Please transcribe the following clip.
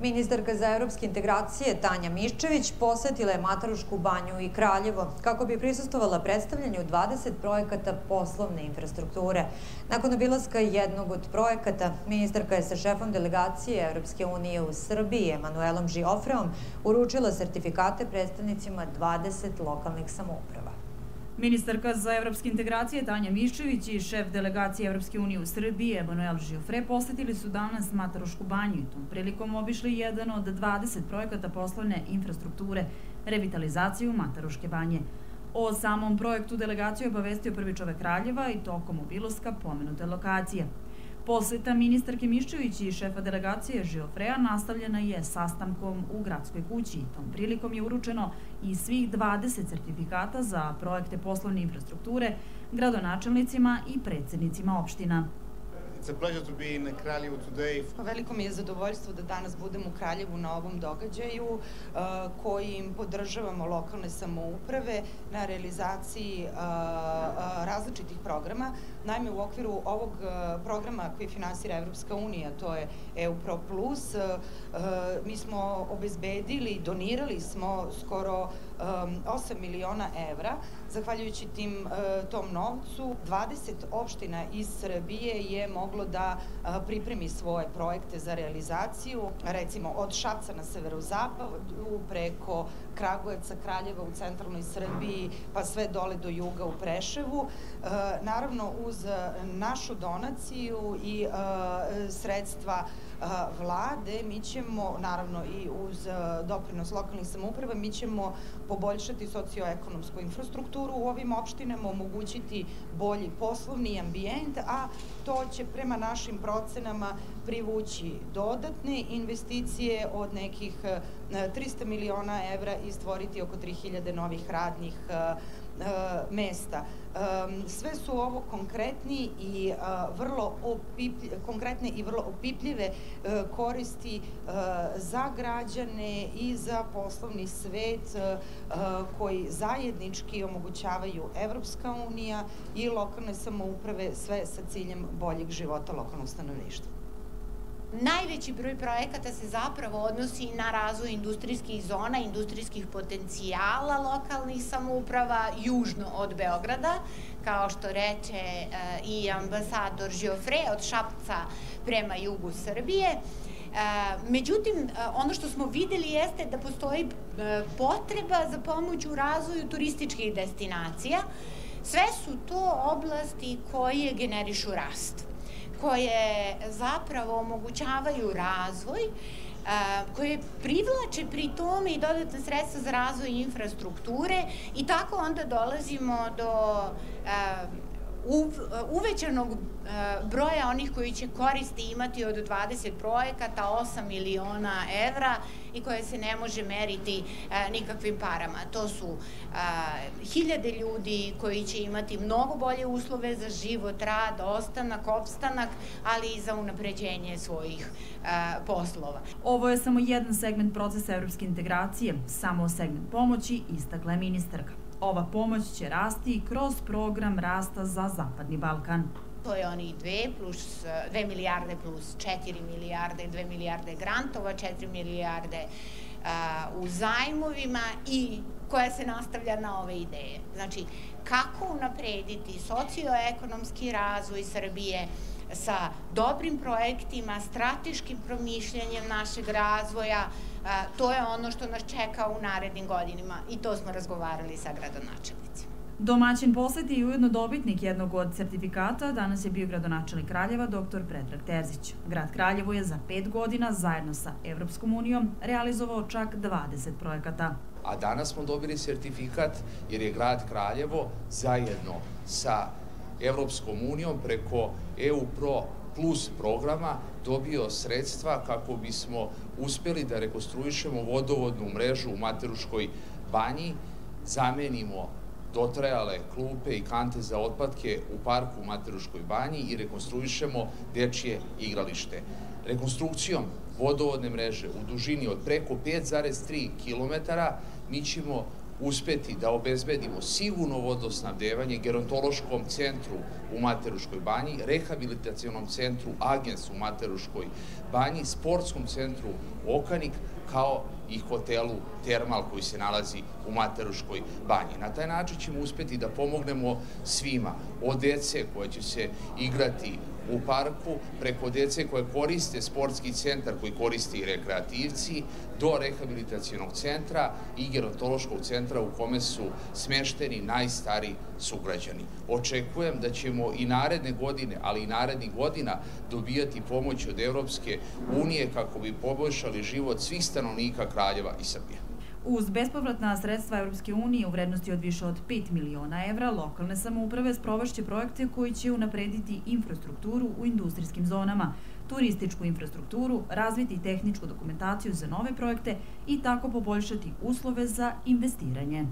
Ministarka za evropske integracije Tanja Miščević posetila je Matarušku banju i Kraljevo kako bi prisustovala predstavljanju 20 projekata poslovne infrastrukture. Nakon obilaska jednog od projekata, ministarka je sa šefom delegacije Evropske unije u Srbiji, Emanuelom Žiofreom, uručila sertifikate predstavnicima 20 lokalnih samouprava. Ministarka za evropske integracije Tanja Miščević i šef delegacije Evropske unije u Srbiji Emanuel Žiofre posetili su danas Matarošku banju i tom prilikom obišli jedan od 20 projekata poslovne infrastrukture revitalizaciju Mataroške banje. O samom projektu delegaciju obavestio prvi čovek Kraljeva i tokom obiloska pomenute lokacije. Poseta ministarke Miščević i šefa delegacije Žiofreja nastavljena je sastankom u gradskoj kući. Tom prilikom je uručeno i svih 20 sertifikata za projekte poslovne infrastrukture gradonačelnicima i predsednicima opština. It's a pleasure to be in Kraljevu today. Pa veliko mi je zadovoljstvo da danas budem u Kraljevu na ovom događaju uh, kojim podržavamo lokalne samouprave na realizaciji uh, uh, različitih programa. Naime, u okviru ovog programa koji finansira Evropska unija, to je EU Pro Plus, mi smo obezbedili, donirali smo skoro 8 miliona evra. Zahvaljujući tim, tom novcu, 20 opština iz Srbije je moglo da pripremi svoje projekte za realizaciju, recimo od Šapca na severozapadu, preko Kragujevca, Kraljeva u centralnoj Srbiji, pa sve dole do juga u Preševu. Naravno, uz našu donaciju i sredstva vlade, mi ćemo, naravno i uz doprinos lokalnih samouprava, mi ćemo poboljšati socioekonomsku infrastrukturu u ovim opštinama, omogućiti bolji poslovni ambijent, a to će prema našim procenama privući dodatne investicije od nekih 300 miliona evra i stvoriti oko 3000 novih radnih mesta. Sve su ovo konkretni i vrlo opipljive, konkretne i vrlo opipljive koristi za građane i za poslovni svet koji zajednički omogućavaju Evropska unija i lokalne samouprave sve sa ciljem boljeg života lokalnog stanovništva. Najveći broj projekata se zapravo odnosi na razvoj industrijskih zona, industrijskih potencijala lokalnih samouprava južno od Beograda, kao što reče e, i ambasador Žiofre od Šapca prema jugu Srbije. E, međutim, e, ono što smo videli jeste da postoji potreba za pomoć u razvoju turističkih destinacija. Sve su to oblasti koje generišu rast koje zapravo omogućavaju razvoj, koje privlače pri tome i dodatne sredstva za razvoj infrastrukture i tako onda dolazimo do uvećanog e, broja onih koji će koristi imati od 20 projekata, 8 miliona evra i koje se ne može meriti e, nikakvim parama. To su e, hiljade ljudi koji će imati mnogo bolje uslove za život, rad, ostanak, opstanak, ali i za unapređenje svojih poslova. Ovo je samo jedan segment procesa evropske integracije, samo segment pomoći, istakla je ministarka. Ova pomoć će rasti kroz program rasta za Zapadni Balkan. To je oni 2 plus 2 milijarde plus 4 milijarde, 2 milijarde grantova, 4 milijarde uh, u zajmovima i koja se nastavlja na ove ideje. Znači, kako unaprediti socioekonomski razvoj Srbije, sa dobrim projektima, strateškim promišljanjem našeg razvoja, to je ono što nas čeka u narednim godinima i to smo razgovarali sa gradonačelnicima. Domaćin poseti i ujedno dobitnik jednog od sertifikata danas je bio gradonačelnik Kraljeva, dr. Predrag Terzić. Grad Kraljevo je za pet godina zajedno sa Evropskom unijom realizovao čak 20 projekata. A danas smo dobili sertifikat jer je grad Kraljevo zajedno sa Evropskom unijom preko EU Pro Plus programa dobio sredstva kako bismo uspeli da rekonstruišemo vodovodnu mrežu u Materuškoj banji, zamenimo dotrajale klupe i kante za otpadke u parku u Materuškoj banji i rekonstruišemo dečije igralište. Rekonstrukcijom vodovodne mreže u dužini od preko 5,3 km mi ćemo uspeti da obezbedimo sigurno vodosnabdevanje gerontološkom centru u Materuškoj banji, rehabilitacijonom centru Agens u Materuškoj banji, sportskom centru Okanik, kao i hotelu Termal koji se nalazi u Materuškoj banji. Na taj način ćemo uspeti da pomognemo svima, od dece koje će se igrati u parku, preko dece koje koriste sportski centar koji koriste i rekreativci, do rehabilitacijonog centra i gerontološkog centra u kome su smešteni najstari sugrađani. Očekujem da ćemo i naredne godine, ali i narednih godina dobijati pomoć od Evropske unije kako bi poboljšali život svih stanovnika Kraljeva i Srbije. Uz bespovratna sredstva Europske unije u vrednosti od više od 5 miliona evra, lokalne samouprave sprovašće projekte koji će unaprediti infrastrukturu u industrijskim zonama, turističku infrastrukturu, razviti tehničku dokumentaciju za nove projekte i tako poboljšati uslove za investiranje.